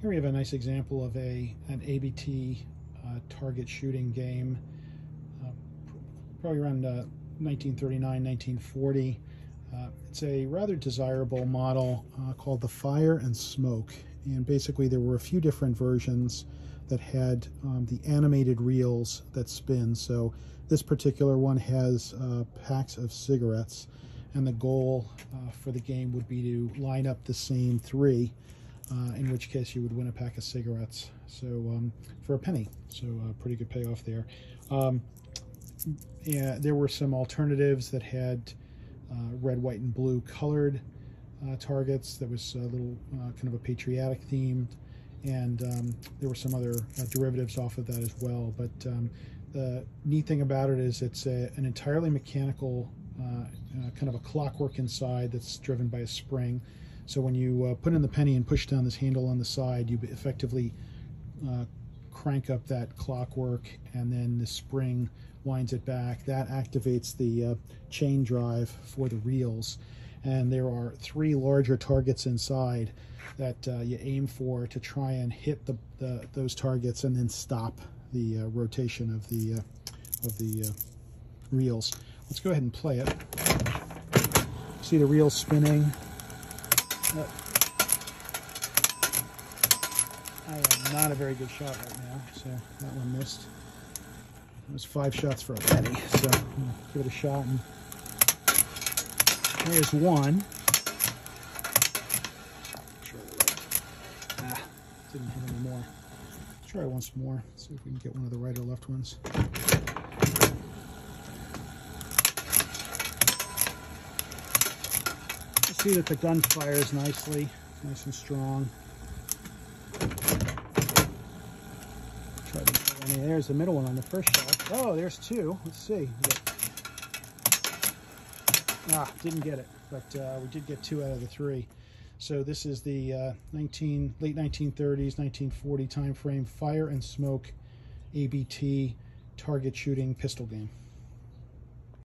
Here we have a nice example of a an ABT uh, target shooting game, uh, probably around 1939, uh, 1940. Uh, it's a rather desirable model uh, called the Fire and Smoke, and basically there were a few different versions that had um, the animated reels that spin. So this particular one has packs of cigarettes, and the goal for the game would be to line up the same three uh, in which case you would win a pack of cigarettes. So um, for a penny, so uh, pretty good payoff there. Um, yeah, there were some alternatives that had uh, red, white, and blue colored uh, targets. That was a little uh, kind of a patriotic themed, and um, there were some other derivatives off of that as well. But um, the neat thing about it is it's a, an entirely mechanical kind of a clockwork inside that's driven by a spring. So when you uh, put in the penny and push down this handle on the side, you effectively uh, crank up that clockwork and then the spring winds it back. That activates the uh, chain drive for the reels. And there are three larger targets inside that uh, you aim for to try and hit the, the those targets and then stop the uh, rotation of the, uh, of the reels. Let's go ahead and play it. See the reels spinning. I am not a very good shot right now, so that one missed. It was five shots for a penny, so give it a shot. And there's one. Ah, didn't hit any more. Let's try once more, see if we can get one of the right or left ones. See that the gun fires nicely, nice and strong. There's the middle one on the first shot. Oh, there's two. Let's see. Ah, didn't get it, but uh, we did get two out of the three. So this is the uh, 19 late 1930s, 1940 time frame fire and smoke ABT target shooting pistol game.